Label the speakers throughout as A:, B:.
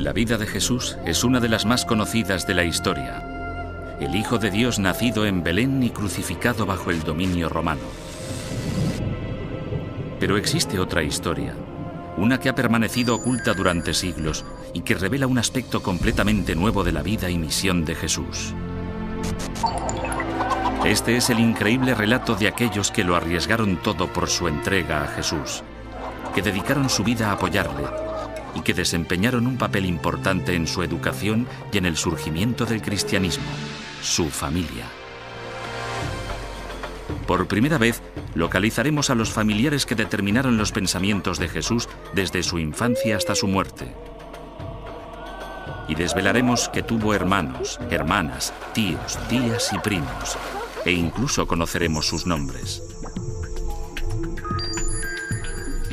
A: La vida de Jesús es una de las más conocidas de la historia. El Hijo de Dios nacido en Belén y crucificado bajo el dominio romano. Pero existe otra historia, una que ha permanecido oculta durante siglos y que revela un aspecto completamente nuevo de la vida y misión de Jesús. Este es el increíble relato de aquellos que lo arriesgaron todo por su entrega a Jesús, que dedicaron su vida a apoyarle y que desempeñaron un papel importante en su educación y en el surgimiento del cristianismo, su familia. Por primera vez, localizaremos a los familiares que determinaron los pensamientos de Jesús desde su infancia hasta su muerte. Y desvelaremos que tuvo hermanos, hermanas, tíos, tías y primos, e incluso conoceremos sus nombres.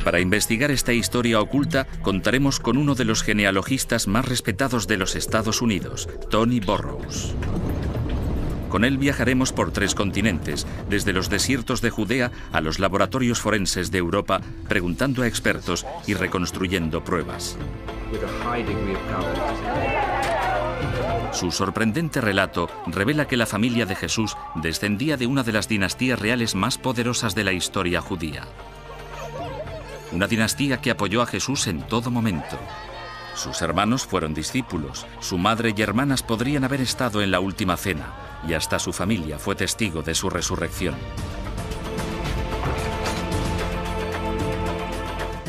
A: Para investigar esta historia oculta, contaremos con uno de los genealogistas más respetados de los Estados Unidos, Tony Burrows. Con él viajaremos por tres continentes, desde los desiertos de Judea a los laboratorios forenses de Europa, preguntando a expertos y reconstruyendo pruebas. Su sorprendente relato revela que la familia de Jesús descendía de una de las dinastías reales más poderosas de la historia judía. Una dinastía que apoyó a Jesús en todo momento. Sus hermanos fueron discípulos, su madre y hermanas podrían haber estado en la última cena, y hasta su familia fue testigo de su resurrección.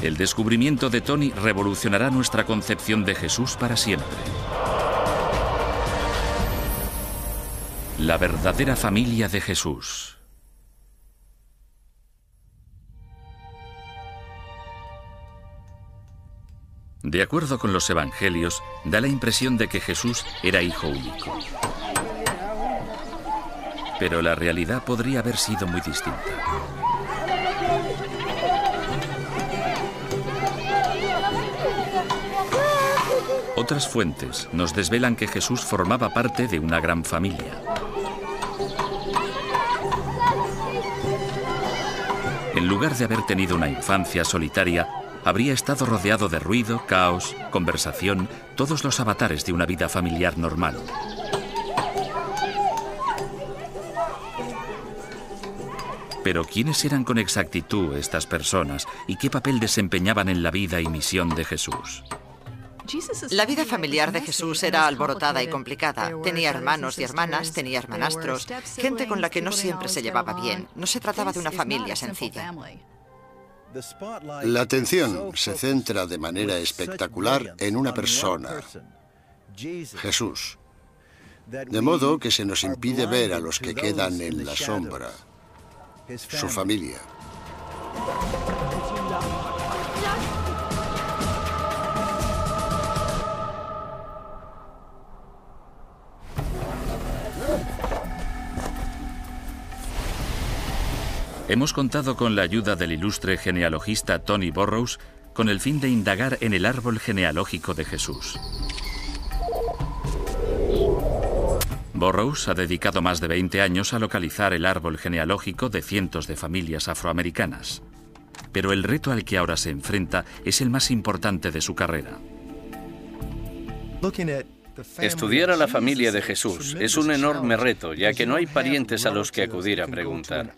A: El descubrimiento de Tony revolucionará nuestra concepción de Jesús para siempre. La verdadera familia de Jesús. De acuerdo con los evangelios, da la impresión de que Jesús era hijo único. Pero la realidad podría haber sido muy distinta. Otras fuentes nos desvelan que Jesús formaba parte de una gran familia. En lugar de haber tenido una infancia solitaria, habría estado rodeado de ruido, caos, conversación, todos los avatares de una vida familiar normal. Pero ¿quiénes eran con exactitud estas personas y qué papel desempeñaban en la vida y misión de Jesús?
B: La vida familiar de Jesús era alborotada y complicada. Tenía hermanos y hermanas, tenía hermanastros, gente con la que no siempre se llevaba bien. No se trataba de una familia sencilla.
C: La atención se centra de manera espectacular en una persona, Jesús. De modo que se nos impide ver a los que quedan en la sombra, su familia.
A: Hemos contado con la ayuda del ilustre genealogista Tony Burrows con el fin de indagar en el árbol genealógico de Jesús. Burrows ha dedicado más de 20 años a localizar el árbol genealógico de cientos de familias afroamericanas. Pero el reto al que ahora se enfrenta es el más importante de su carrera.
D: Estudiar a la familia de Jesús es un enorme reto, ya que no hay parientes a los que acudir a preguntar.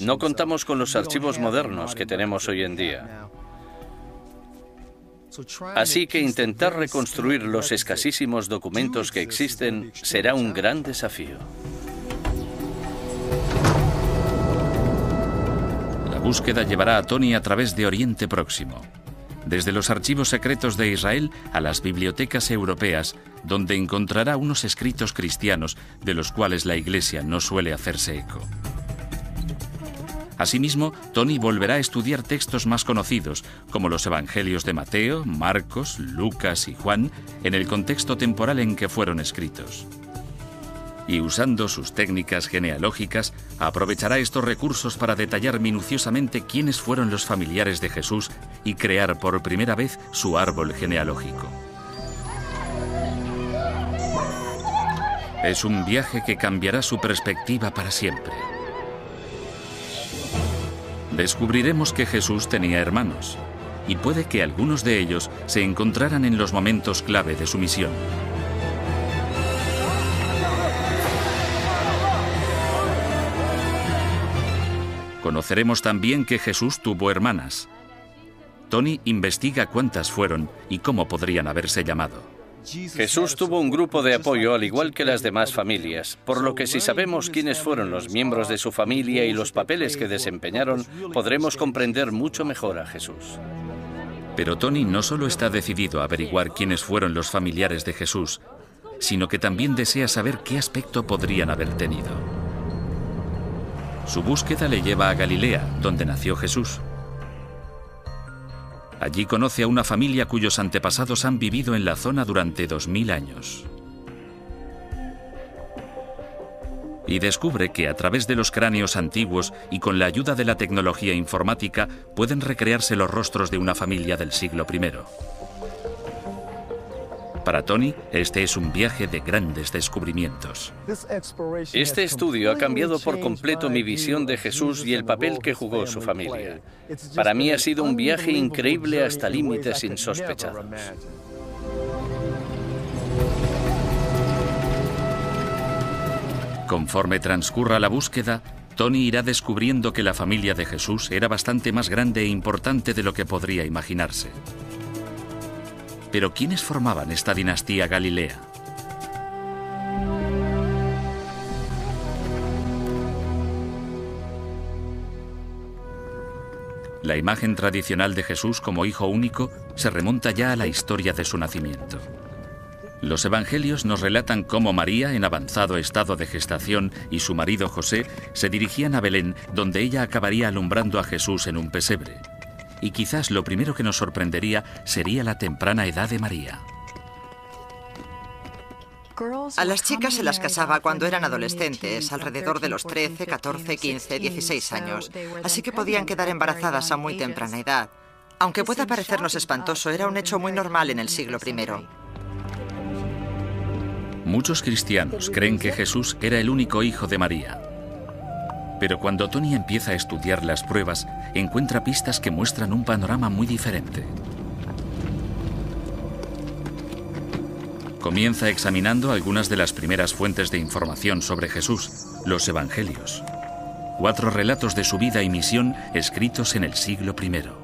D: No contamos con los archivos modernos que tenemos hoy en día. Así que intentar reconstruir los escasísimos documentos que existen será un gran desafío.
A: La búsqueda llevará a Tony a través de Oriente Próximo desde los archivos secretos de Israel a las bibliotecas europeas, donde encontrará unos escritos cristianos de los cuales la Iglesia no suele hacerse eco. Asimismo, Tony volverá a estudiar textos más conocidos, como los Evangelios de Mateo, Marcos, Lucas y Juan, en el contexto temporal en que fueron escritos y usando sus técnicas genealógicas, aprovechará estos recursos para detallar minuciosamente quiénes fueron los familiares de Jesús y crear por primera vez su árbol genealógico. Es un viaje que cambiará su perspectiva para siempre. Descubriremos que Jesús tenía hermanos, y puede que algunos de ellos se encontraran en los momentos clave de su misión. Conoceremos también que Jesús tuvo hermanas. Tony investiga cuántas fueron y cómo podrían haberse llamado.
D: Jesús tuvo un grupo de apoyo al igual que las demás familias, por lo que si sabemos quiénes fueron los miembros de su familia y los papeles que desempeñaron, podremos comprender mucho mejor a Jesús.
A: Pero Tony no solo está decidido a averiguar quiénes fueron los familiares de Jesús, sino que también desea saber qué aspecto podrían haber tenido. Su búsqueda le lleva a Galilea, donde nació Jesús. Allí conoce a una familia cuyos antepasados han vivido en la zona durante dos mil años. Y descubre que a través de los cráneos antiguos y con la ayuda de la tecnología informática pueden recrearse los rostros de una familia del siglo I. Para Tony, este es un viaje de grandes descubrimientos.
D: Este estudio ha cambiado por completo mi visión de Jesús y el papel que jugó su familia. Para mí ha sido un viaje increíble hasta límites insospechados.
A: Conforme transcurra la búsqueda, Tony irá descubriendo que la familia de Jesús era bastante más grande e importante de lo que podría imaginarse. Pero ¿quiénes formaban esta dinastía galilea? La imagen tradicional de Jesús como hijo único se remonta ya a la historia de su nacimiento. Los evangelios nos relatan cómo María, en avanzado estado de gestación, y su marido José se dirigían a Belén, donde ella acabaría alumbrando a Jesús en un pesebre y quizás lo primero que nos sorprendería sería la temprana edad de María.
B: A las chicas se las casaba cuando eran adolescentes, alrededor de los 13, 14, 15, 16 años, así que podían quedar embarazadas a muy temprana edad. Aunque pueda parecernos espantoso, era un hecho muy normal en el siglo I.
A: Muchos cristianos creen que Jesús era el único hijo de María. Pero cuando Tony empieza a estudiar las pruebas, encuentra pistas que muestran un panorama muy diferente. Comienza examinando algunas de las primeras fuentes de información sobre Jesús, los Evangelios. Cuatro relatos de su vida y misión escritos en el siglo I.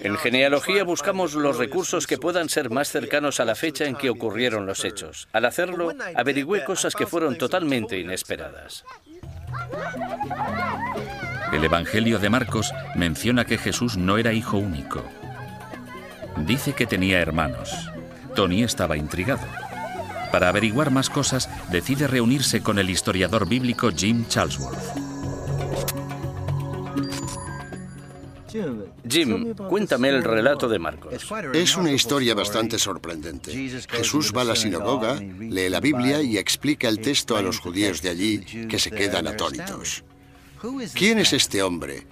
D: En genealogía buscamos los recursos que puedan ser más cercanos a la fecha en que ocurrieron los hechos. Al hacerlo, averigüé cosas que fueron totalmente inesperadas.
A: El Evangelio de Marcos menciona que Jesús no era hijo único. Dice que tenía hermanos. Tony estaba intrigado. Para averiguar más cosas, decide reunirse con el historiador bíblico Jim Charlesworth.
D: Jim, cuéntame el relato de Marcos.
C: Es una historia bastante sorprendente. Jesús va a la sinagoga, lee la Biblia y explica el texto a los judíos de allí que se quedan atónitos. ¿Quién es este hombre?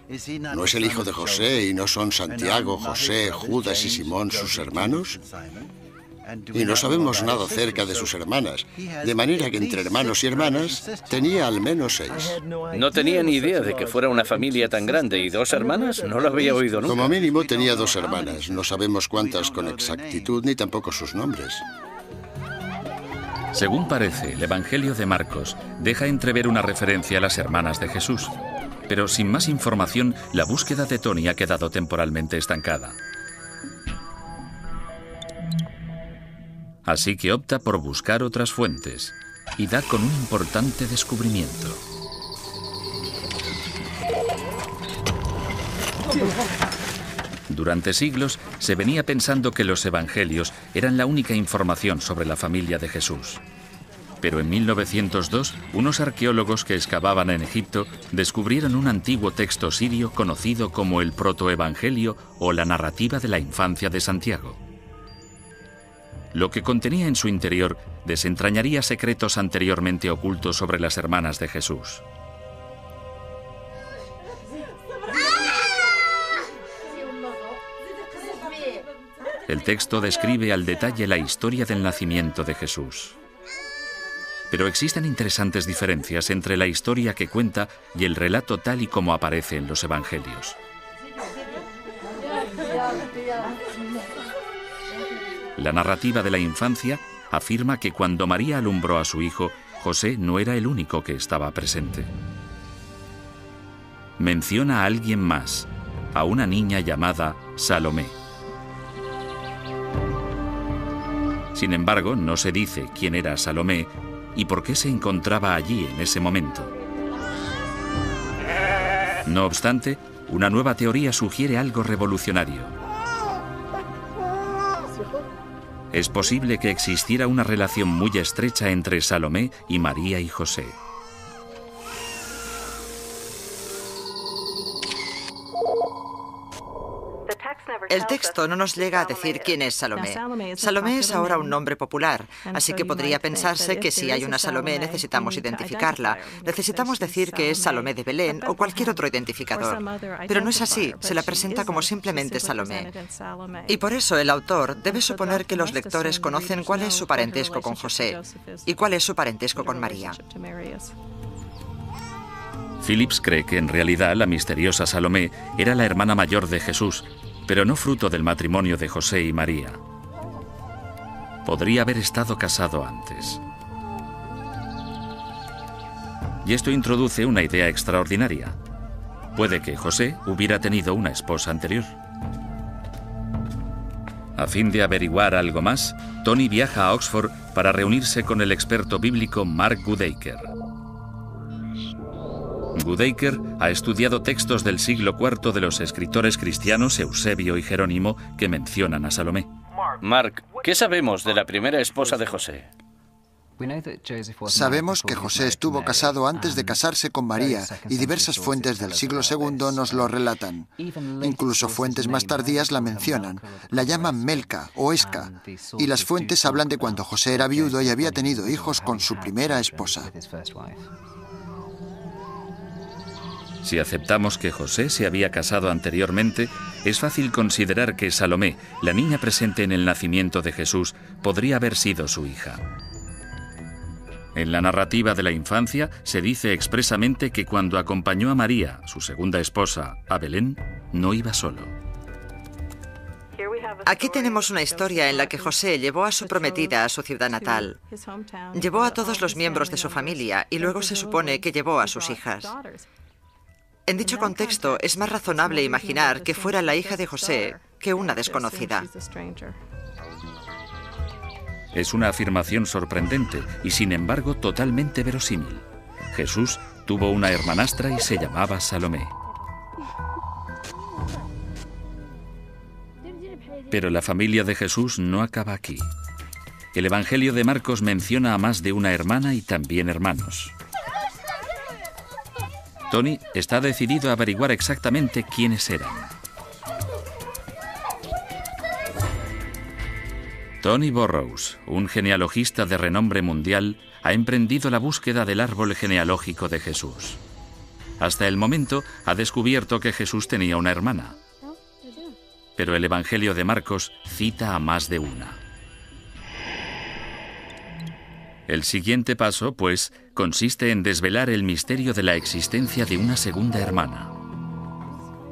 C: ¿No es el hijo de José y no son Santiago, José, Judas y Simón sus hermanos? Y no sabemos nada acerca de sus hermanas, de manera que entre hermanos y hermanas tenía al menos seis.
D: No tenía ni idea de que fuera una familia tan grande y dos hermanas, no lo había oído nunca.
C: Como mínimo tenía dos hermanas, no sabemos cuántas con exactitud ni tampoco sus nombres.
A: Según parece, el Evangelio de Marcos deja entrever una referencia a las hermanas de Jesús, pero sin más información, la búsqueda de Tony ha quedado temporalmente estancada. Así que opta por buscar otras fuentes y da con un importante descubrimiento. Durante siglos se venía pensando que los evangelios eran la única información sobre la familia de Jesús. Pero en 1902, unos arqueólogos que excavaban en Egipto descubrieron un antiguo texto sirio conocido como el protoevangelio o la narrativa de la infancia de Santiago. Lo que contenía en su interior desentrañaría secretos anteriormente ocultos sobre las hermanas de Jesús. El texto describe al detalle la historia del nacimiento de Jesús. Pero existen interesantes diferencias entre la historia que cuenta y el relato tal y como aparece en los Evangelios. La narrativa de la infancia afirma que cuando María alumbró a su hijo, José no era el único que estaba presente. Menciona a alguien más, a una niña llamada Salomé. Sin embargo, no se dice quién era Salomé y por qué se encontraba allí en ese momento. No obstante, una nueva teoría sugiere algo revolucionario. Es posible que existiera una relación muy estrecha entre Salomé y María y José.
B: El texto no nos llega a decir quién es Salomé. Salomé es ahora un nombre popular, así que podría pensarse que si hay una Salomé necesitamos identificarla. Necesitamos decir que es Salomé de Belén o cualquier otro identificador. Pero no es así, se la presenta como simplemente Salomé. Y por eso el autor debe suponer que los lectores conocen cuál es su parentesco con José y cuál es su parentesco con María.
A: Phillips cree que en realidad la misteriosa Salomé era la hermana mayor de Jesús pero no fruto del matrimonio de José y María. Podría haber estado casado antes. Y esto introduce una idea extraordinaria. Puede que José hubiera tenido una esposa anterior. A fin de averiguar algo más, Tony viaja a Oxford para reunirse con el experto bíblico Mark Goodacre. Goodacre ha estudiado textos del siglo IV de los escritores cristianos Eusebio y Jerónimo que mencionan a Salomé.
D: Mark, ¿qué sabemos de la primera esposa de José?
E: Sabemos que José estuvo casado antes de casarse con María y diversas fuentes del siglo II nos lo relatan. Incluso fuentes más tardías la mencionan. La llaman Melca o Esca. Y las fuentes hablan de cuando José era viudo y había tenido hijos con su primera esposa.
A: Si aceptamos que José se había casado anteriormente, es fácil considerar que Salomé, la niña presente en el nacimiento de Jesús, podría haber sido su hija. En la narrativa de la infancia se dice expresamente que cuando acompañó a María, su segunda esposa, a Belén, no iba solo.
B: Aquí tenemos una historia en la que José llevó a su prometida a su ciudad natal. Llevó a todos los miembros de su familia y luego se supone que llevó a sus hijas. En dicho contexto, es más razonable imaginar que fuera la hija de José que una desconocida.
A: Es una afirmación sorprendente y sin embargo totalmente verosímil. Jesús tuvo una hermanastra y se llamaba Salomé. Pero la familia de Jesús no acaba aquí. El Evangelio de Marcos menciona a más de una hermana y también hermanos. Tony está decidido a averiguar exactamente quiénes eran. Tony Burrows, un genealogista de renombre mundial, ha emprendido la búsqueda del árbol genealógico de Jesús. Hasta el momento ha descubierto que Jesús tenía una hermana. Pero el Evangelio de Marcos cita a más de una. El siguiente paso, pues, consiste en desvelar el misterio de la existencia de una segunda hermana.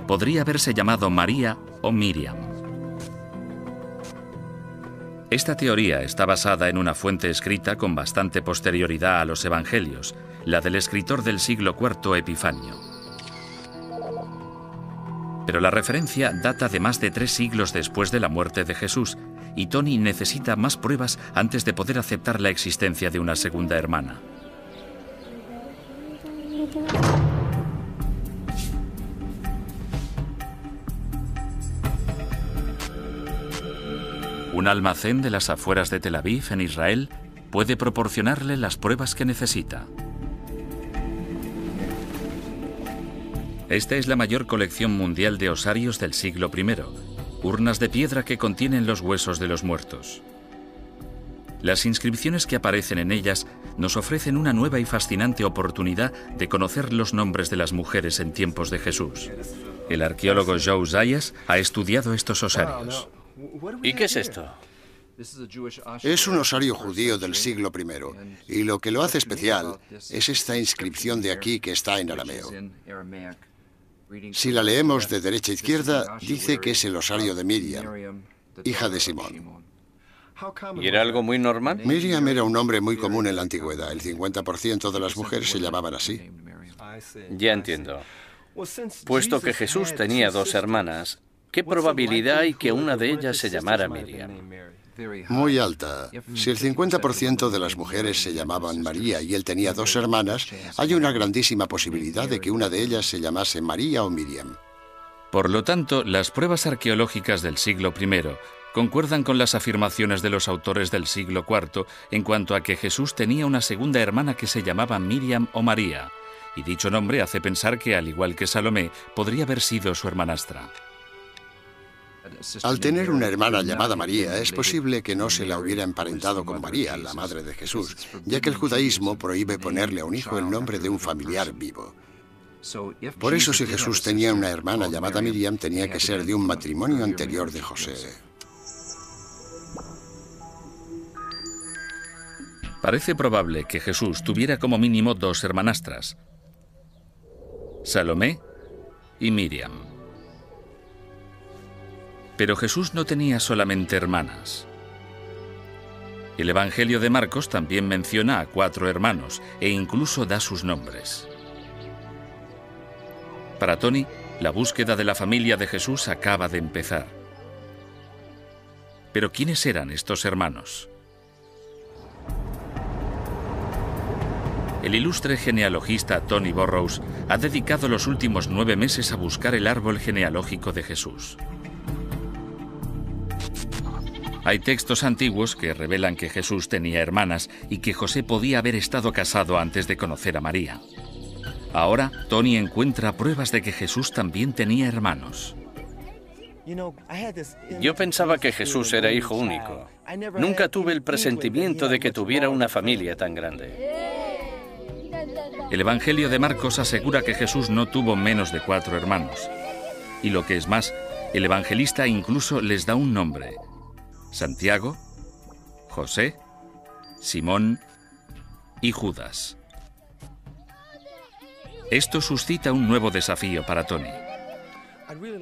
A: Podría haberse llamado María o Miriam. Esta teoría está basada en una fuente escrita con bastante posterioridad a los Evangelios, la del escritor del siglo IV Epifanio. Pero la referencia data de más de tres siglos después de la muerte de Jesús y Tony necesita más pruebas antes de poder aceptar la existencia de una segunda hermana. Un almacén de las afueras de Tel Aviv, en Israel, puede proporcionarle las pruebas que necesita. Esta es la mayor colección mundial de osarios del siglo I, urnas de piedra que contienen los huesos de los muertos. Las inscripciones que aparecen en ellas nos ofrecen una nueva y fascinante oportunidad de conocer los nombres de las mujeres en tiempos de Jesús. El arqueólogo Joe Zayas ha estudiado estos osarios.
D: ¿Y qué es esto?
C: Es un osario judío del siglo I, y lo que lo hace especial es esta inscripción de aquí que está en arameo. Si la leemos de derecha a izquierda, dice que es el osario de Miriam, hija de Simón.
D: ¿Y era algo muy normal?
C: Miriam era un nombre muy común en la antigüedad. El 50% de las mujeres se llamaban así.
D: Ya entiendo. Puesto que Jesús tenía dos hermanas, ¿qué probabilidad hay que una de ellas se llamara Miriam?
C: Muy alta. Si el 50% de las mujeres se llamaban María y él tenía dos hermanas, hay una grandísima posibilidad de que una de ellas se llamase María o Miriam.
A: Por lo tanto, las pruebas arqueológicas del siglo I concuerdan con las afirmaciones de los autores del siglo IV en cuanto a que Jesús tenía una segunda hermana que se llamaba Miriam o María, y dicho nombre hace pensar que, al igual que Salomé, podría haber sido su hermanastra.
C: Al tener una hermana llamada María, es posible que no se la hubiera emparentado con María, la madre de Jesús, ya que el judaísmo prohíbe ponerle a un hijo el nombre de un familiar vivo. Por eso si Jesús tenía una hermana llamada Miriam, tenía que ser de un matrimonio anterior de José.
A: Parece probable que Jesús tuviera como mínimo dos hermanastras, Salomé y Miriam. Pero Jesús no tenía solamente hermanas. El Evangelio de Marcos también menciona a cuatro hermanos e incluso da sus nombres. Para Tony, la búsqueda de la familia de Jesús acaba de empezar. Pero ¿quiénes eran estos hermanos? El ilustre genealogista Tony Burrows ha dedicado los últimos nueve meses a buscar el árbol genealógico de Jesús. Hay textos antiguos que revelan que Jesús tenía hermanas y que José podía haber estado casado antes de conocer a María. Ahora, Tony encuentra pruebas de que Jesús también tenía hermanos.
D: Yo pensaba que Jesús era hijo único. Nunca tuve el presentimiento de que tuviera una familia tan grande.
A: El Evangelio de Marcos asegura que Jesús no tuvo menos de cuatro hermanos. Y lo que es más, el evangelista incluso les da un nombre, Santiago, José, Simón y Judas. Esto suscita un nuevo desafío para Tony.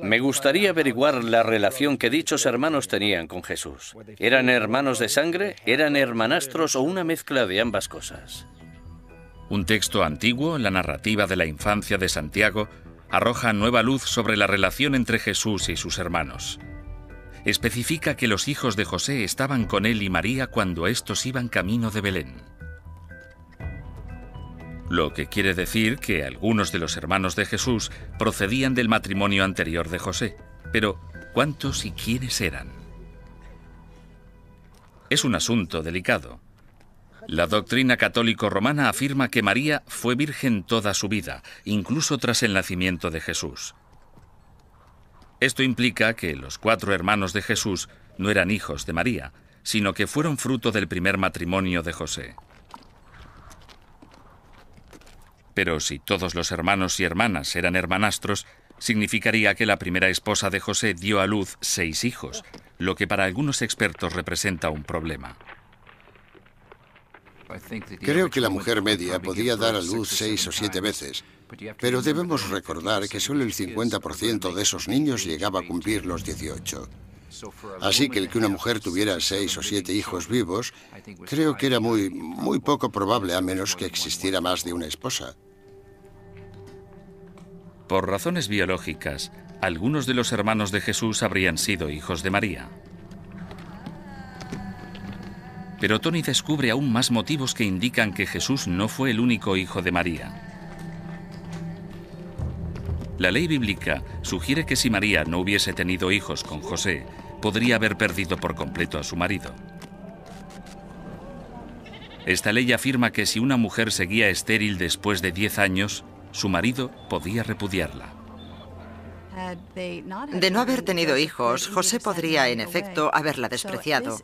D: Me gustaría averiguar la relación que dichos hermanos tenían con Jesús. ¿Eran hermanos de sangre? ¿Eran hermanastros o una mezcla de ambas cosas?
A: Un texto antiguo, la narrativa de la infancia de Santiago, arroja nueva luz sobre la relación entre Jesús y sus hermanos especifica que los hijos de José estaban con él y María cuando éstos iban camino de Belén. Lo que quiere decir que algunos de los hermanos de Jesús procedían del matrimonio anterior de José. Pero, ¿cuántos y quiénes eran? Es un asunto delicado. La doctrina católico romana afirma que María fue virgen toda su vida, incluso tras el nacimiento de Jesús. Esto implica que los cuatro hermanos de Jesús no eran hijos de María, sino que fueron fruto del primer matrimonio de José. Pero si todos los hermanos y hermanas eran hermanastros, significaría que la primera esposa de José dio a luz seis hijos, lo que para algunos expertos representa un problema.
C: Creo que la mujer media podía dar a luz seis o siete veces, pero debemos recordar que solo el 50% de esos niños llegaba a cumplir los 18. Así que el que una mujer tuviera seis o siete hijos vivos, creo que era muy, muy poco probable a menos que existiera más de una esposa.
A: Por razones biológicas, algunos de los hermanos de Jesús habrían sido hijos de María. Pero Tony descubre aún más motivos que indican que Jesús no fue el único hijo de María. La ley bíblica sugiere que si María no hubiese tenido hijos con José, podría haber perdido por completo a su marido. Esta ley afirma que si una mujer seguía estéril después de 10 años, su marido podía repudiarla.
B: De no haber tenido hijos, José podría, en efecto, haberla despreciado.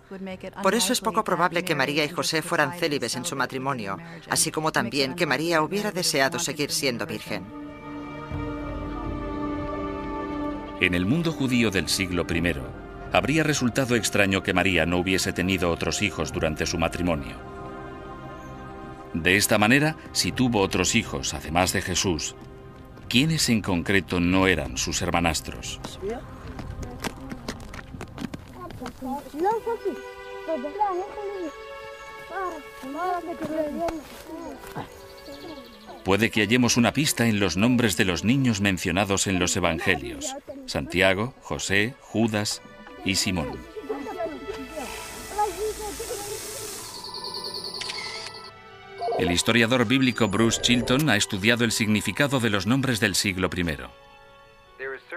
B: Por eso es poco probable que María y José fueran célibes en su matrimonio, así como también que María hubiera deseado seguir siendo virgen.
A: En el mundo judío del siglo I, habría resultado extraño que María no hubiese tenido otros hijos durante su matrimonio. De esta manera, si tuvo otros hijos, además de Jesús, ¿quiénes en concreto no eran sus hermanastros? Puede que hallemos una pista en los nombres de los niños mencionados en los Evangelios, Santiago, José, Judas y Simón. El historiador bíblico Bruce Chilton ha estudiado el significado de los nombres del siglo I.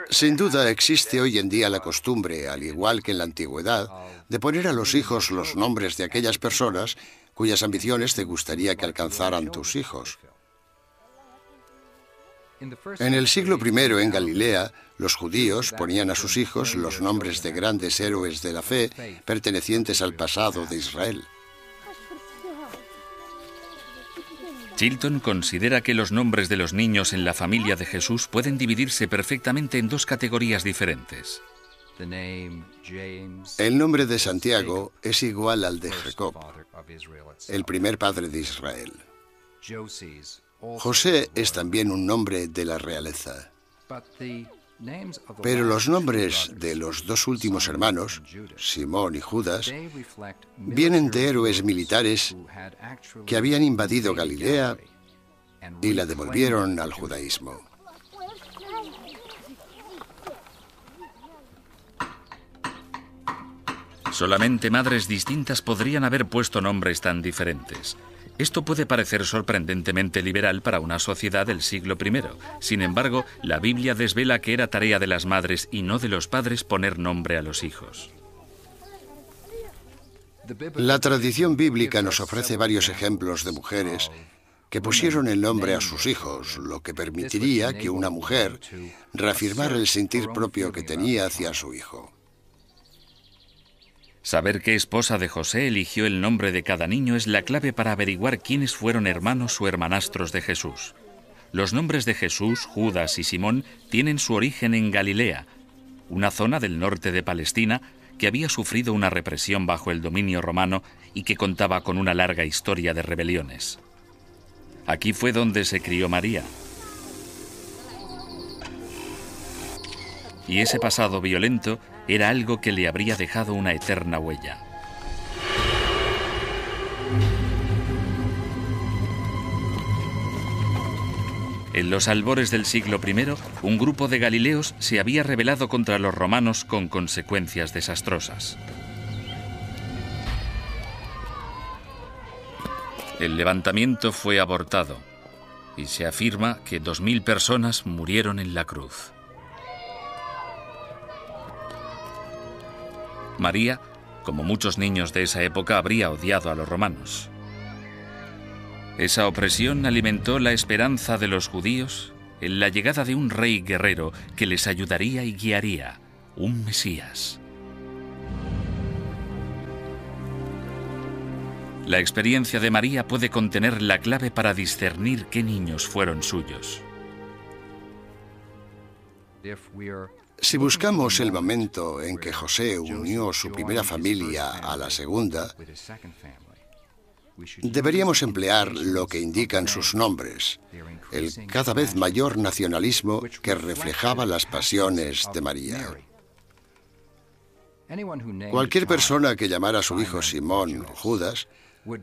C: Sin duda existe hoy en día la costumbre, al igual que en la antigüedad, de poner a los hijos los nombres de aquellas personas cuyas ambiciones te gustaría que alcanzaran tus hijos. En el siglo I en Galilea, los judíos ponían a sus hijos los nombres de grandes héroes de la fe pertenecientes al pasado de Israel.
A: Chilton considera que los nombres de los niños en la familia de Jesús pueden dividirse perfectamente en dos categorías diferentes.
C: El nombre de Santiago es igual al de Jacob, el primer padre de Israel. José es también un nombre de la realeza. Pero los nombres de los dos últimos hermanos, Simón y Judas, vienen de héroes militares que habían invadido Galilea y la devolvieron al judaísmo.
A: Solamente madres distintas podrían haber puesto nombres tan diferentes. Esto puede parecer sorprendentemente liberal para una sociedad del siglo I. Sin embargo, la Biblia desvela que era tarea de las madres y no de los padres poner nombre a los hijos.
C: La tradición bíblica nos ofrece varios ejemplos de mujeres que pusieron el nombre a sus hijos, lo que permitiría que una mujer reafirmara el sentir propio que tenía hacia su hijo.
A: Saber qué esposa de José eligió el nombre de cada niño es la clave para averiguar quiénes fueron hermanos o hermanastros de Jesús. Los nombres de Jesús, Judas y Simón tienen su origen en Galilea, una zona del norte de Palestina que había sufrido una represión bajo el dominio romano y que contaba con una larga historia de rebeliones. Aquí fue donde se crió María. Y ese pasado violento era algo que le habría dejado una eterna huella. En los albores del siglo I, un grupo de galileos se había rebelado contra los romanos con consecuencias desastrosas. El levantamiento fue abortado y se afirma que 2.000 personas murieron en la cruz. María, como muchos niños de esa época, habría odiado a los romanos. Esa opresión alimentó la esperanza de los judíos en la llegada de un rey guerrero que les ayudaría y guiaría, un Mesías. La experiencia de María puede contener la clave para discernir qué niños fueron suyos.
C: Si buscamos el momento en que José unió su primera familia a la segunda, deberíamos emplear lo que indican sus nombres, el cada vez mayor nacionalismo que reflejaba las pasiones de María. Cualquier persona que llamara a su hijo Simón o Judas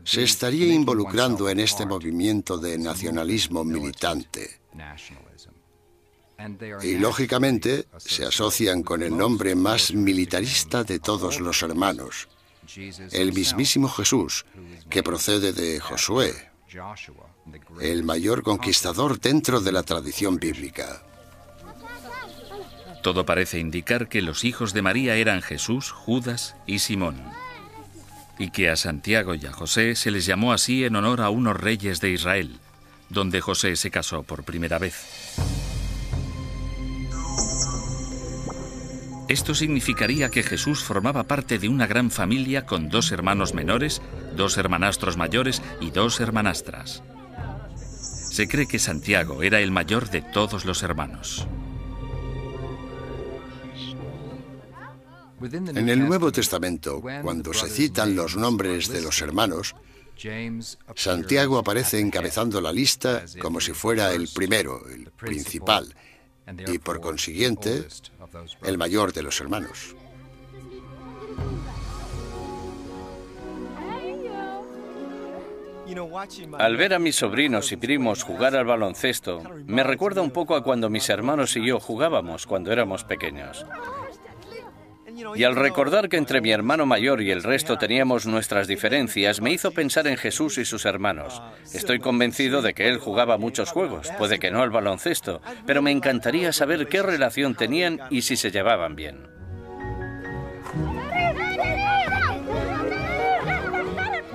C: se estaría involucrando en este movimiento de nacionalismo militante y lógicamente se asocian con el nombre más militarista de todos los hermanos, el mismísimo Jesús, que procede de Josué, el mayor conquistador dentro de la tradición bíblica.
A: Todo parece indicar que los hijos de María eran Jesús, Judas y Simón, y que a Santiago y a José se les llamó así en honor a unos reyes de Israel, donde José se casó por primera vez. Esto significaría que Jesús formaba parte de una gran familia con dos hermanos menores, dos hermanastros mayores y dos hermanastras. Se cree que Santiago era el mayor de todos los hermanos.
C: En el Nuevo Testamento, cuando se citan los nombres de los hermanos, Santiago aparece encabezando la lista como si fuera el primero, el principal, y por consiguiente el mayor de los hermanos.
D: Al ver a mis sobrinos y primos jugar al baloncesto, me recuerda un poco a cuando mis hermanos y yo jugábamos cuando éramos pequeños. Y al recordar que entre mi hermano mayor y el resto teníamos nuestras diferencias, me hizo pensar en Jesús y sus hermanos. Estoy convencido de que él jugaba muchos juegos, puede que no al baloncesto, pero me encantaría saber qué relación tenían y si se llevaban bien.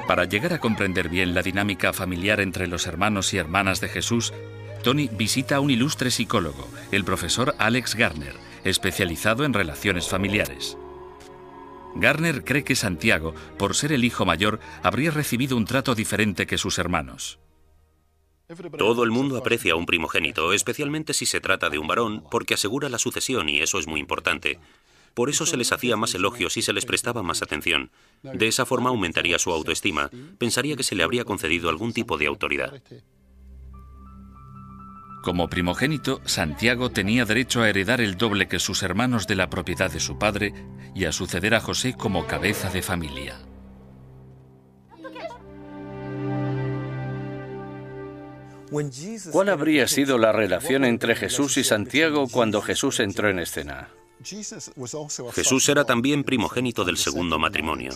A: Para llegar a comprender bien la dinámica familiar entre los hermanos y hermanas de Jesús, Tony visita a un ilustre psicólogo, el profesor Alex Garner, especializado en relaciones familiares. Garner cree que Santiago, por ser el hijo mayor, habría recibido un trato diferente que sus hermanos.
F: Todo el mundo aprecia a un primogénito, especialmente si se trata de un varón, porque asegura la sucesión y eso es muy importante. Por eso se les hacía más elogios y se les prestaba más atención. De esa forma aumentaría su autoestima. Pensaría que se le habría concedido algún tipo de autoridad.
A: Como primogénito, Santiago tenía derecho a heredar el doble que sus hermanos de la propiedad de su padre y a suceder a José como cabeza de familia.
D: ¿Cuál habría sido la relación entre Jesús y Santiago cuando Jesús entró en escena?
F: Jesús era también primogénito del segundo matrimonio.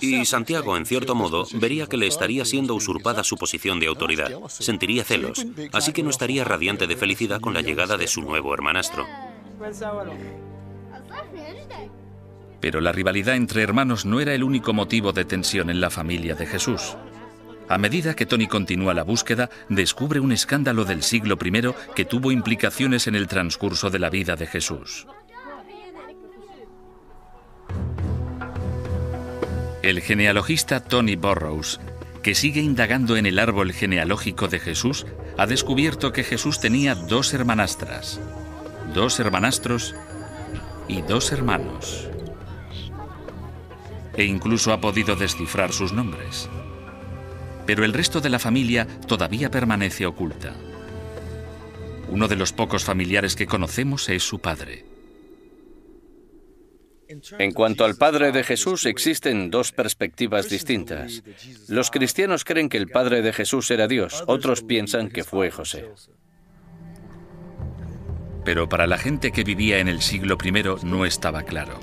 F: Y Santiago, en cierto modo, vería que le estaría siendo usurpada su posición de autoridad. Sentiría celos, así que no estaría radiante de felicidad con la llegada de su nuevo hermanastro.
A: Pero la rivalidad entre hermanos no era el único motivo de tensión en la familia de Jesús. A medida que Tony continúa la búsqueda, descubre un escándalo del siglo I que tuvo implicaciones en el transcurso de la vida de Jesús. El genealogista Tony Burroughs, que sigue indagando en el árbol genealógico de Jesús, ha descubierto que Jesús tenía dos hermanastras, dos hermanastros y dos hermanos. E incluso ha podido descifrar sus nombres pero el resto de la familia todavía permanece oculta. Uno de los pocos familiares que conocemos es su padre.
D: En cuanto al padre de Jesús, existen dos perspectivas distintas. Los cristianos creen que el padre de Jesús era Dios, otros piensan que fue José.
A: Pero para la gente que vivía en el siglo I no estaba claro.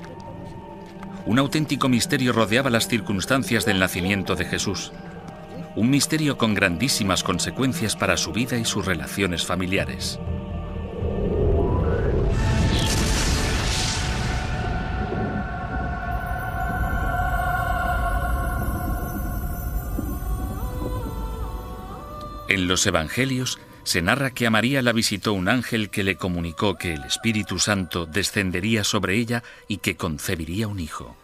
A: Un auténtico misterio rodeaba las circunstancias del nacimiento de Jesús un misterio con grandísimas consecuencias para su vida y sus relaciones familiares. En los Evangelios se narra que a María la visitó un ángel que le comunicó que el Espíritu Santo descendería sobre ella y que concebiría un hijo.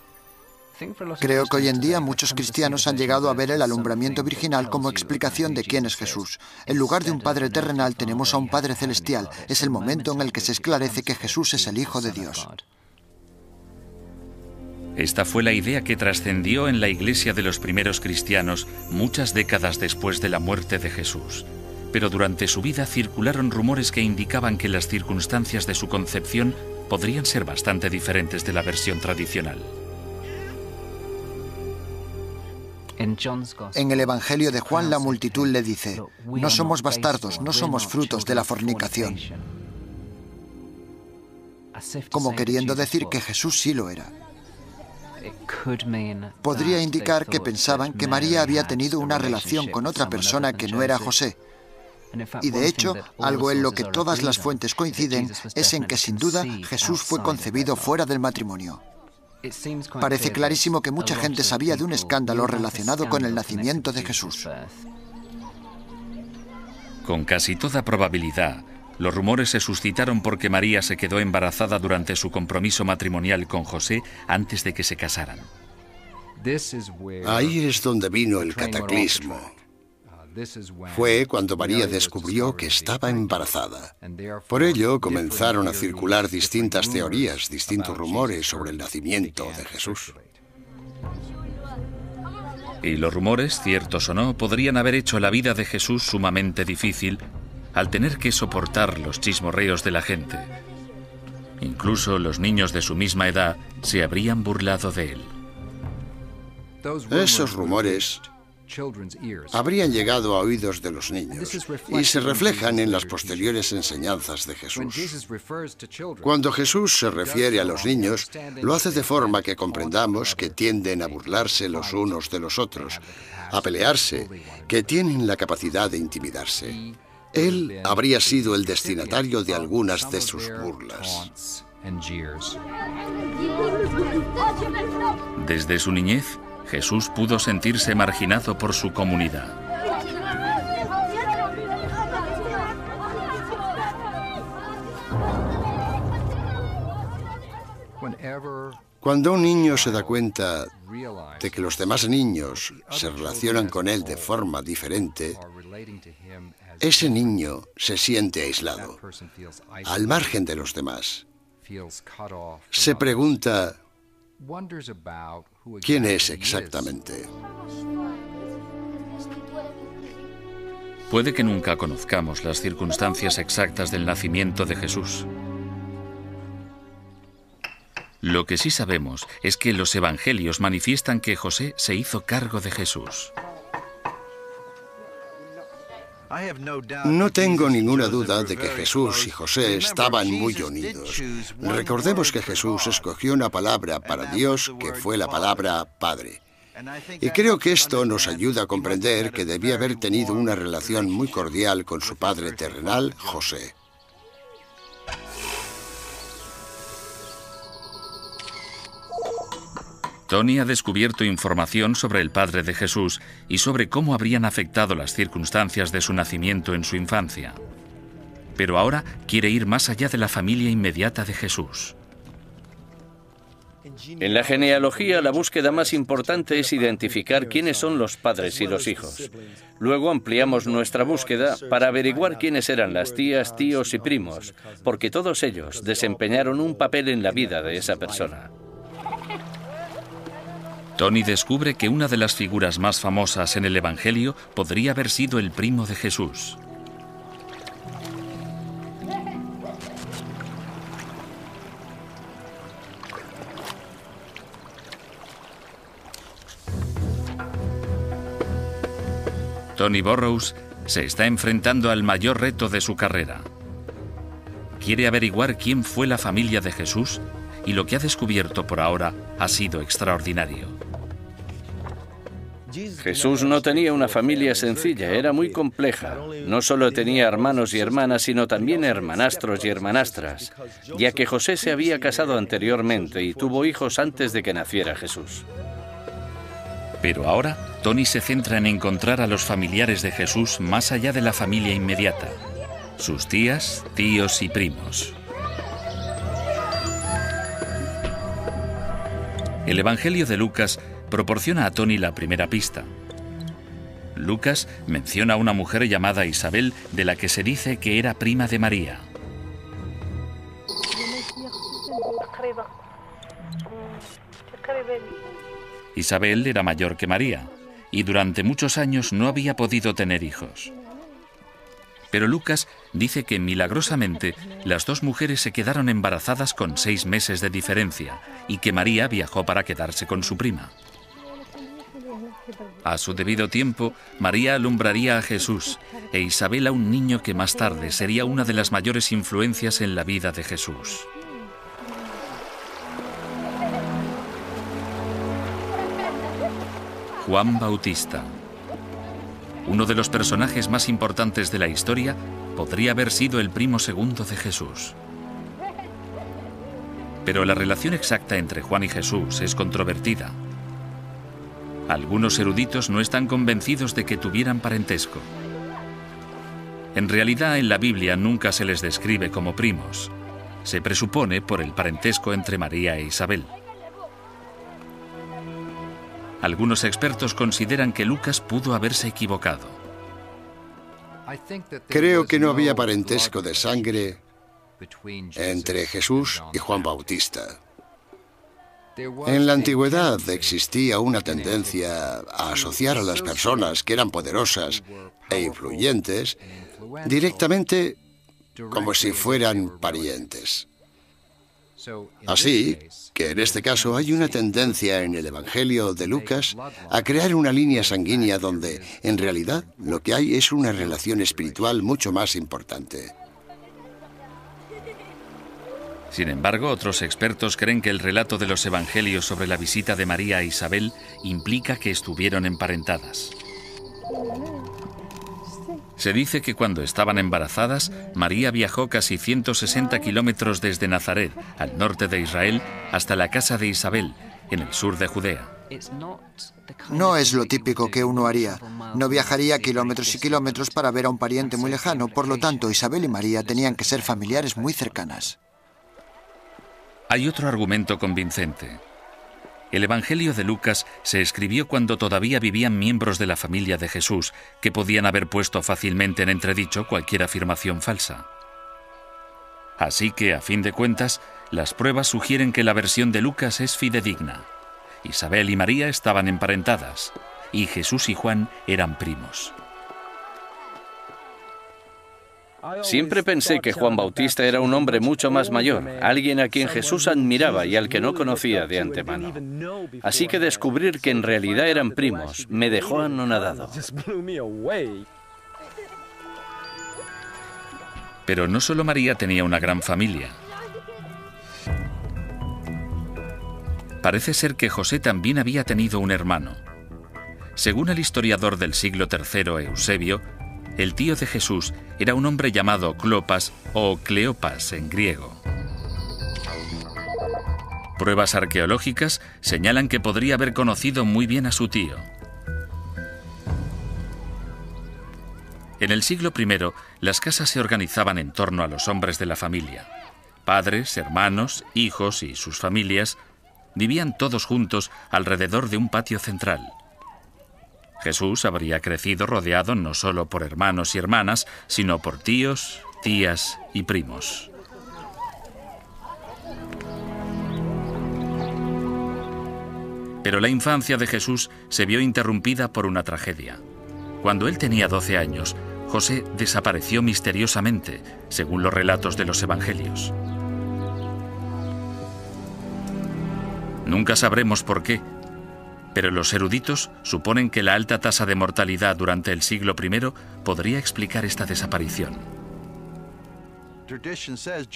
E: Creo que hoy en día muchos cristianos han llegado a ver el alumbramiento virginal como explicación de quién es Jesús. En lugar de un Padre terrenal tenemos a un Padre celestial. Es el momento en el que se esclarece que Jesús es el Hijo de Dios.
A: Esta fue la idea que trascendió en la iglesia de los primeros cristianos muchas décadas después de la muerte de Jesús. Pero durante su vida circularon rumores que indicaban que las circunstancias de su concepción podrían ser bastante diferentes de la versión tradicional.
E: En el Evangelio de Juan la multitud le dice, no somos bastardos, no somos frutos de la fornicación. Como queriendo decir que Jesús sí lo era. Podría indicar que pensaban que María había tenido una relación con otra persona que no era José. Y de hecho, algo en lo que todas las fuentes coinciden es en que sin duda Jesús fue concebido fuera del matrimonio. Parece clarísimo que mucha gente sabía de un escándalo relacionado con el nacimiento de Jesús.
A: Con casi toda probabilidad, los rumores se suscitaron porque María se quedó embarazada durante su compromiso matrimonial con José antes de que se casaran.
C: Ahí es donde vino el cataclismo. Fue cuando María descubrió que estaba embarazada. Por ello comenzaron a circular distintas teorías, distintos rumores sobre el nacimiento de Jesús.
A: Y los rumores, ciertos o no, podrían haber hecho la vida de Jesús sumamente difícil al tener que soportar los chismorreos de la gente. Incluso los niños de su misma edad se habrían burlado de él.
C: Esos rumores habrían llegado a oídos de los niños y se reflejan en las posteriores enseñanzas de Jesús. Cuando Jesús se refiere a los niños, lo hace de forma que comprendamos que tienden a burlarse los unos de los otros, a pelearse, que tienen la capacidad de intimidarse. Él habría sido el destinatario de algunas de sus burlas.
A: Desde su niñez, Jesús pudo sentirse marginado por su comunidad.
C: Cuando un niño se da cuenta de que los demás niños se relacionan con él de forma diferente, ese niño se siente aislado, al margen de los demás. Se pregunta, ¿quién es exactamente?
A: Puede que nunca conozcamos las circunstancias exactas del nacimiento de Jesús. Lo que sí sabemos es que los evangelios manifiestan que José se hizo cargo de Jesús.
C: No tengo ninguna duda de que Jesús y José estaban muy unidos. Recordemos que Jesús escogió una palabra para Dios que fue la palabra Padre. Y creo que esto nos ayuda a comprender que debía haber tenido una relación muy cordial con su padre terrenal, José.
A: Tony ha descubierto información sobre el padre de Jesús y sobre cómo habrían afectado las circunstancias de su nacimiento en su infancia. Pero ahora quiere ir más allá de la familia inmediata de Jesús.
D: En la genealogía, la búsqueda más importante es identificar quiénes son los padres y los hijos. Luego ampliamos nuestra búsqueda para averiguar quiénes eran las tías, tíos y primos, porque todos ellos desempeñaron un papel en la vida de esa persona.
A: Tony descubre que una de las figuras más famosas en el Evangelio podría haber sido el primo de Jesús. Tony Burrows se está enfrentando al mayor reto de su carrera. Quiere averiguar quién fue la familia de Jesús y lo que ha descubierto por ahora ha sido extraordinario.
D: Jesús no tenía una familia sencilla, era muy compleja. No solo tenía hermanos y hermanas, sino también hermanastros y hermanastras, ya que José se había casado anteriormente y tuvo hijos antes de que naciera Jesús.
A: Pero ahora, Tony se centra en encontrar a los familiares de Jesús más allá de la familia inmediata, sus tías, tíos y primos. El Evangelio de Lucas proporciona a Tony la primera pista. Lucas menciona a una mujer llamada Isabel de la que se dice que era prima de María. Isabel era mayor que María y durante muchos años no había podido tener hijos. Pero Lucas dice que milagrosamente las dos mujeres se quedaron embarazadas con seis meses de diferencia y que María viajó para quedarse con su prima. A su debido tiempo, María alumbraría a Jesús e Isabel a un niño que más tarde sería una de las mayores influencias en la vida de Jesús. Juan Bautista. Uno de los personajes más importantes de la historia podría haber sido el primo segundo de Jesús. Pero la relación exacta entre Juan y Jesús es controvertida. Algunos eruditos no están convencidos de que tuvieran parentesco. En realidad en la Biblia nunca se les describe como primos. Se presupone por el parentesco entre María e Isabel. Algunos expertos consideran que Lucas pudo haberse equivocado.
C: Creo que no había parentesco de sangre entre Jesús y Juan Bautista. En la antigüedad existía una tendencia a asociar a las personas que eran poderosas e influyentes directamente como si fueran parientes. Así que en este caso hay una tendencia en el Evangelio de Lucas a crear una línea sanguínea donde en realidad lo que hay es una relación espiritual mucho más importante.
A: Sin embargo, otros expertos creen que el relato de los evangelios sobre la visita de María a Isabel implica que estuvieron emparentadas. Se dice que cuando estaban embarazadas, María viajó casi 160 kilómetros desde Nazaret, al norte de Israel, hasta la casa de Isabel, en el sur de Judea.
E: No es lo típico que uno haría. No viajaría kilómetros y kilómetros para ver a un pariente muy lejano, por lo tanto Isabel y María tenían que ser familiares muy cercanas.
A: Hay otro argumento convincente. El Evangelio de Lucas se escribió cuando todavía vivían miembros de la familia de Jesús, que podían haber puesto fácilmente en entredicho cualquier afirmación falsa. Así que, a fin de cuentas, las pruebas sugieren que la versión de Lucas es fidedigna. Isabel y María estaban emparentadas, y Jesús y Juan eran primos.
D: Siempre pensé que Juan Bautista era un hombre mucho más mayor, alguien a quien Jesús admiraba y al que no conocía de antemano. Así que descubrir que en realidad eran primos me dejó anonadado.
A: Pero no solo María tenía una gran familia. Parece ser que José también había tenido un hermano. Según el historiador del siglo III, Eusebio, el tío de Jesús era un hombre llamado Clopas o Cleopas en griego. Pruebas arqueológicas señalan que podría haber conocido muy bien a su tío. En el siglo I, las casas se organizaban en torno a los hombres de la familia. Padres, hermanos, hijos y sus familias vivían todos juntos alrededor de un patio central. Jesús habría crecido rodeado no solo por hermanos y hermanas, sino por tíos, tías y primos. Pero la infancia de Jesús se vio interrumpida por una tragedia. Cuando él tenía 12 años, José desapareció misteriosamente, según los relatos de los evangelios. Nunca sabremos por qué, pero los eruditos suponen que la alta tasa de mortalidad durante el siglo I podría explicar esta desaparición.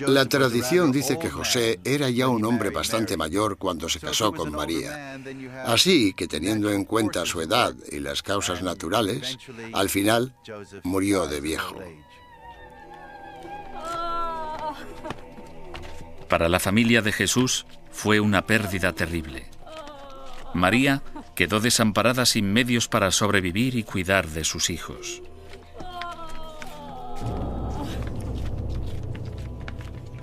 C: La tradición dice que José era ya un hombre bastante mayor cuando se casó con María. Así que teniendo en cuenta su edad y las causas naturales, al final murió de viejo.
A: Para la familia de Jesús fue una pérdida terrible. María quedó desamparada sin medios para sobrevivir y cuidar de sus hijos.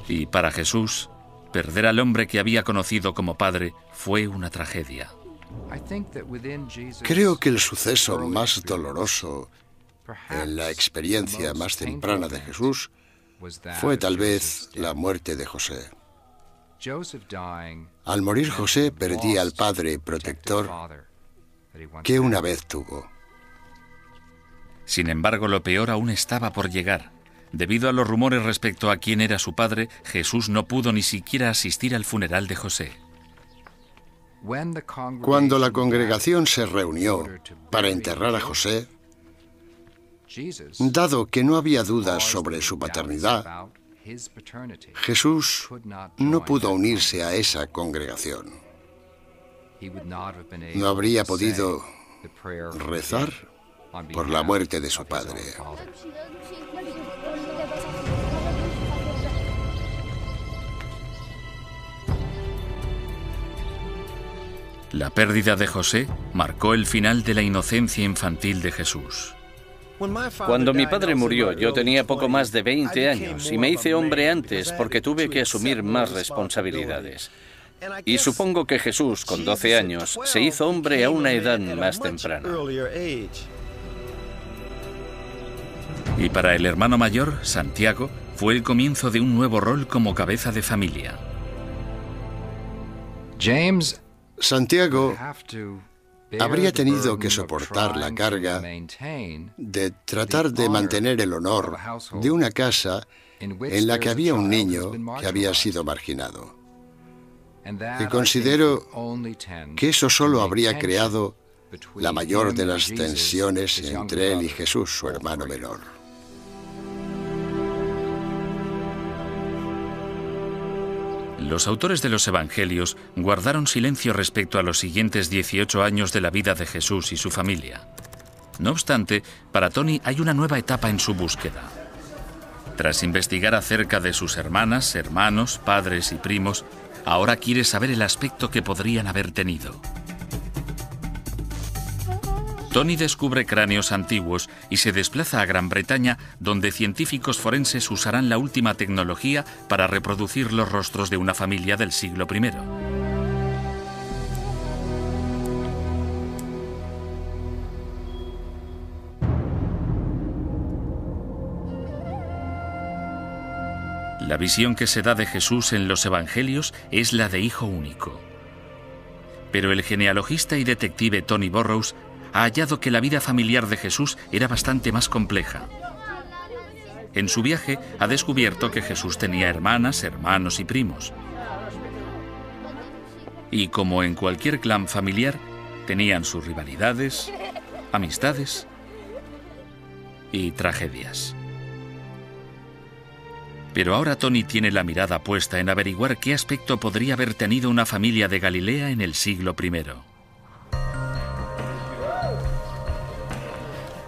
A: Y para Jesús, perder al hombre que había conocido como padre fue una tragedia.
C: Creo que el suceso más doloroso en la experiencia más temprana de Jesús fue tal vez la muerte de José. Al morir José perdía al padre protector que una vez tuvo.
A: Sin embargo, lo peor aún estaba por llegar. Debido a los rumores respecto a quién era su padre, Jesús no pudo ni siquiera asistir al funeral de José.
C: Cuando la congregación se reunió para enterrar a José, dado que no había dudas sobre su paternidad, Jesús no pudo unirse a esa congregación. No habría podido rezar por la muerte de su padre.
A: La pérdida de José marcó el final de la inocencia infantil de Jesús.
D: Cuando mi padre murió, yo tenía poco más de 20 años y me hice hombre antes porque tuve que asumir más responsabilidades. Y supongo que Jesús, con 12 años, se hizo hombre a una edad más temprana.
A: Y para el hermano mayor, Santiago, fue el comienzo de un nuevo rol como cabeza de familia.
C: Santiago habría tenido que soportar la carga de tratar de mantener el honor de una casa en la que había un niño que había sido marginado. Y considero que eso solo habría creado la mayor de las tensiones entre él y Jesús, su hermano menor.
A: Los autores de los Evangelios guardaron silencio respecto a los siguientes 18 años de la vida de Jesús y su familia. No obstante, para Tony hay una nueva etapa en su búsqueda. Tras investigar acerca de sus hermanas, hermanos, padres y primos, ahora quiere saber el aspecto que podrían haber tenido. Tony descubre cráneos antiguos y se desplaza a Gran Bretaña, donde científicos forenses usarán la última tecnología para reproducir los rostros de una familia del siglo I. La visión que se da de Jesús en los Evangelios es la de hijo único. Pero el genealogista y detective Tony Burroughs ha hallado que la vida familiar de Jesús era bastante más compleja. En su viaje ha descubierto que Jesús tenía hermanas, hermanos y primos. Y como en cualquier clan familiar, tenían sus rivalidades, amistades y tragedias. Pero ahora Tony tiene la mirada puesta en averiguar qué aspecto podría haber tenido una familia de Galilea en el siglo I.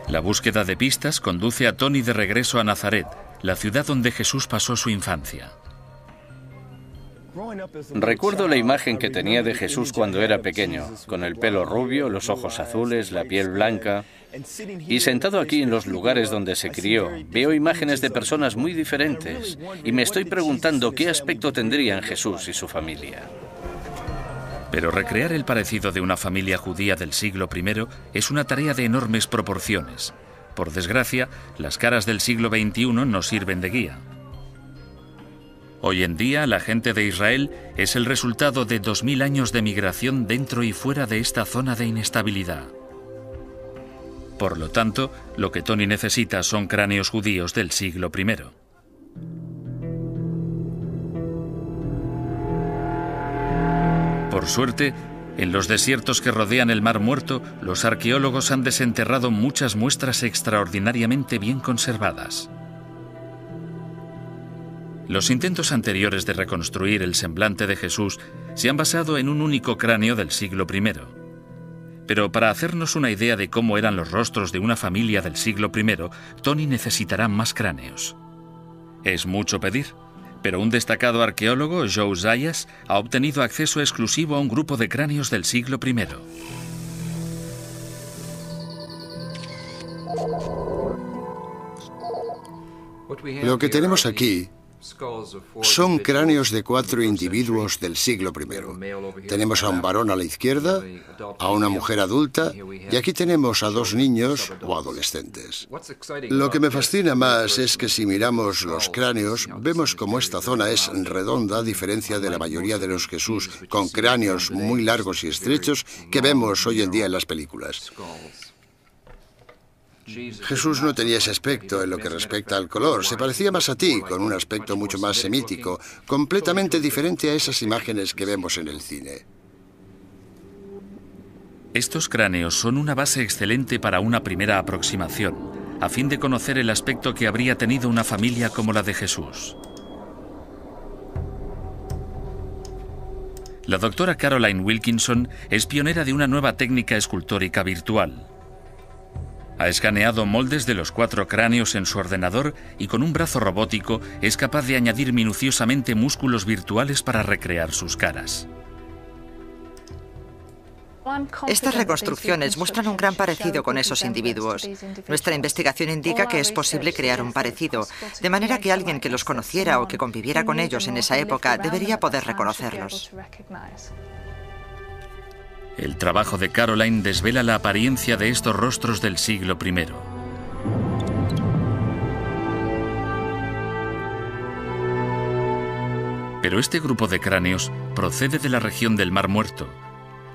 A: La búsqueda de pistas conduce a Tony de regreso a Nazaret, la ciudad donde Jesús pasó su infancia.
D: Recuerdo la imagen que tenía de Jesús cuando era pequeño, con el pelo rubio, los ojos azules, la piel blanca. Y sentado aquí en los lugares donde se crió, veo imágenes de personas muy diferentes y me estoy preguntando qué aspecto tendrían Jesús y su familia.
A: Pero recrear el parecido de una familia judía del siglo I es una tarea de enormes proporciones. Por desgracia, las caras del siglo XXI no sirven de guía. Hoy en día, la gente de Israel es el resultado de 2.000 años de migración dentro y fuera de esta zona de inestabilidad. Por lo tanto, lo que Tony necesita son cráneos judíos del siglo I. Por suerte, en los desiertos que rodean el Mar Muerto, los arqueólogos han desenterrado muchas muestras extraordinariamente bien conservadas. Los intentos anteriores de reconstruir el semblante de Jesús se han basado en un único cráneo del siglo I. Pero para hacernos una idea de cómo eran los rostros de una familia del siglo I, Tony necesitará más cráneos. Es mucho pedir, pero un destacado arqueólogo, Joe Zayas, ha obtenido acceso exclusivo a un grupo de cráneos del siglo I.
C: Lo que tenemos aquí son cráneos de cuatro individuos del siglo I. Tenemos a un varón a la izquierda, a una mujer adulta y aquí tenemos a dos niños o adolescentes. Lo que me fascina más es que si miramos los cráneos, vemos como esta zona es redonda a diferencia de la mayoría de los Jesús con cráneos muy largos y estrechos que vemos hoy en día en las películas. Jesús no tenía ese aspecto en lo que respecta al color. Se parecía más a ti, con un aspecto mucho más semítico, completamente diferente a esas imágenes que vemos en el cine.
A: Estos cráneos son una base excelente para una primera aproximación, a fin de conocer el aspecto que habría tenido una familia como la de Jesús. La doctora Caroline Wilkinson es pionera de una nueva técnica escultórica virtual. Ha escaneado moldes de los cuatro cráneos en su ordenador y con un brazo robótico es capaz de añadir minuciosamente músculos virtuales para recrear sus caras.
B: Estas reconstrucciones muestran un gran parecido con esos individuos. Nuestra investigación indica que es posible crear un parecido, de manera que alguien que los conociera o que conviviera con ellos en esa época debería poder reconocerlos.
A: El trabajo de Caroline desvela la apariencia de estos rostros del siglo I. Pero este grupo de cráneos procede de la región del Mar Muerto,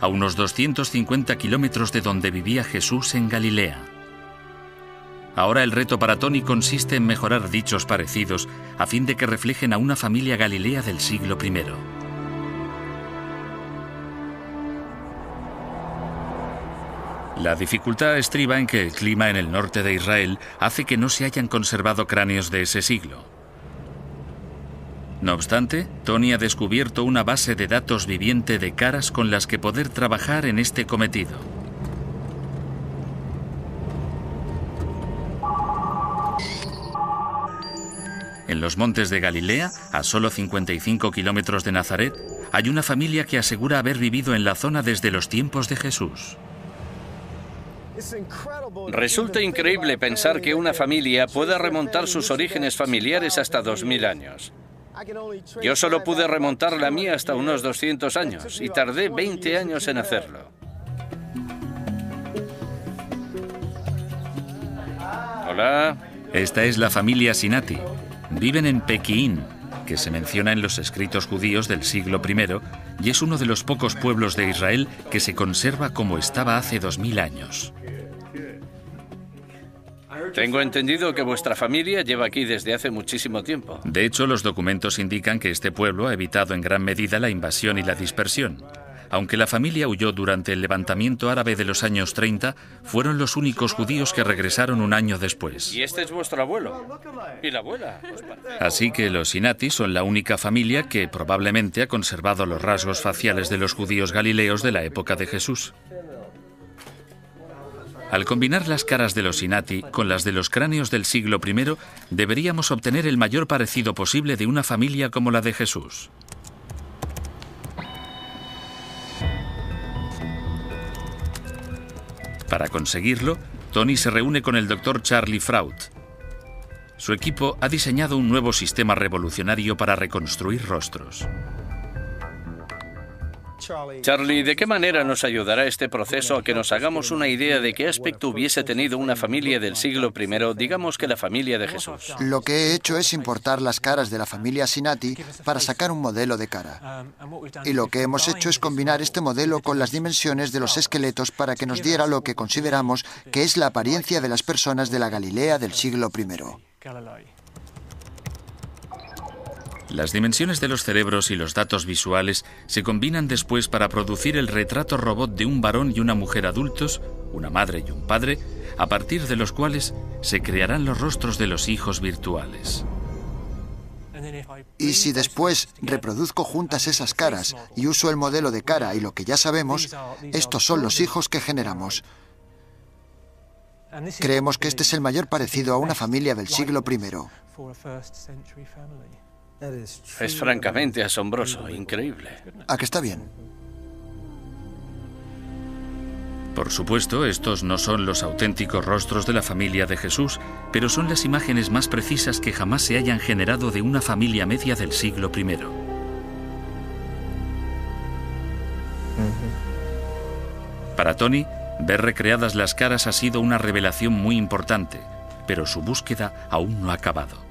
A: a unos 250 kilómetros de donde vivía Jesús en Galilea. Ahora el reto para Tony consiste en mejorar dichos parecidos a fin de que reflejen a una familia galilea del siglo I. La dificultad estriba en que el clima en el norte de Israel hace que no se hayan conservado cráneos de ese siglo. No obstante, Tony ha descubierto una base de datos viviente de caras con las que poder trabajar en este cometido. En los montes de Galilea, a solo 55 kilómetros de Nazaret, hay una familia que asegura haber vivido en la zona desde los tiempos de Jesús.
D: Resulta increíble pensar que una familia pueda remontar sus orígenes familiares hasta 2000 años. Yo solo pude remontar la mía hasta unos 200 años y tardé 20 años en hacerlo. Hola.
A: Esta es la familia Sinati. Viven en Pekín, que se menciona en los escritos judíos del siglo I y es uno de los pocos pueblos de Israel que se conserva como estaba hace 2000 años.
D: Tengo entendido que vuestra familia lleva aquí desde hace muchísimo tiempo.
A: De hecho, los documentos indican que este pueblo ha evitado en gran medida la invasión y la dispersión. Aunque la familia huyó durante el levantamiento árabe de los años 30, fueron los únicos judíos que regresaron un año después.
D: ¿Y este es vuestro abuelo? ¿Y la abuela?
A: Así que los Sinati son la única familia que probablemente ha conservado los rasgos faciales de los judíos galileos de la época de Jesús. Al combinar las caras de los Sinati con las de los cráneos del siglo I, deberíamos obtener el mayor parecido posible de una familia como la de Jesús. Para conseguirlo, Tony se reúne con el doctor Charlie Fraud. Su equipo ha diseñado un nuevo sistema revolucionario para reconstruir rostros.
D: Charlie, ¿de qué manera nos ayudará este proceso a que nos hagamos una idea de qué aspecto hubiese tenido una familia del siglo I, digamos que la familia de Jesús?
E: Lo que he hecho es importar las caras de la familia Sinati para sacar un modelo de cara. Y lo que hemos hecho es combinar este modelo con las dimensiones de los esqueletos para que nos diera lo que consideramos que es la apariencia de las personas de la Galilea del siglo I.
A: Las dimensiones de los cerebros y los datos visuales se combinan después para producir el retrato robot de un varón y una mujer adultos, una madre y un padre, a partir de los cuales se crearán los rostros de los hijos virtuales.
E: Y si después reproduzco juntas esas caras y uso el modelo de cara y lo que ya sabemos, estos son los hijos que generamos. Creemos que este es el mayor parecido a una familia del siglo I.
D: Es francamente asombroso, increíble.
E: ¿A que está bien?
A: Por supuesto, estos no son los auténticos rostros de la familia de Jesús, pero son las imágenes más precisas que jamás se hayan generado de una familia media del siglo I. Para Tony, ver recreadas las caras ha sido una revelación muy importante, pero su búsqueda aún no ha acabado.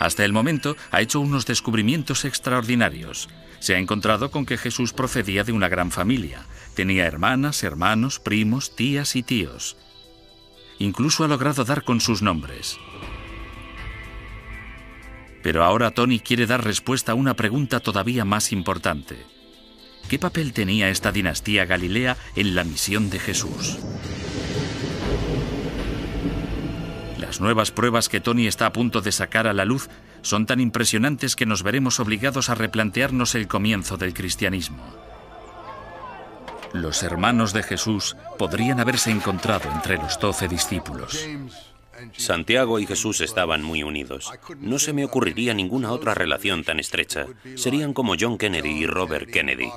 A: Hasta el momento ha hecho unos descubrimientos extraordinarios. Se ha encontrado con que Jesús procedía de una gran familia. Tenía hermanas, hermanos, primos, tías y tíos. Incluso ha logrado dar con sus nombres. Pero ahora Tony quiere dar respuesta a una pregunta todavía más importante. ¿Qué papel tenía esta dinastía galilea en la misión de Jesús? Las nuevas pruebas que Tony está a punto de sacar a la luz son tan impresionantes que nos veremos obligados a replantearnos el comienzo del cristianismo. Los hermanos de Jesús podrían haberse encontrado entre los doce discípulos.
F: Santiago y Jesús estaban muy unidos. No se me ocurriría ninguna otra relación tan estrecha. Serían como John Kennedy y Robert Kennedy.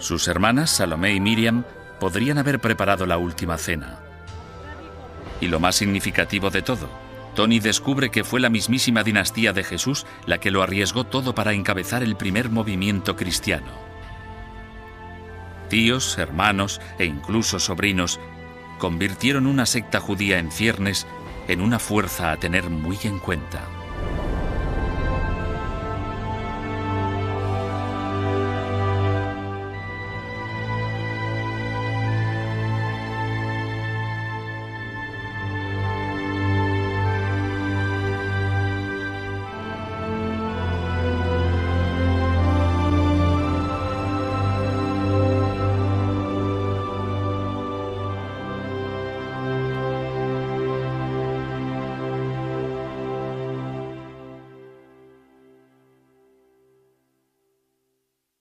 A: Sus hermanas, Salomé y Miriam, podrían haber preparado la última cena. Y lo más significativo de todo, Tony descubre que fue la mismísima dinastía de Jesús la que lo arriesgó todo para encabezar el primer movimiento cristiano. Tíos, hermanos e incluso sobrinos convirtieron una secta judía en ciernes en una fuerza a tener muy en cuenta.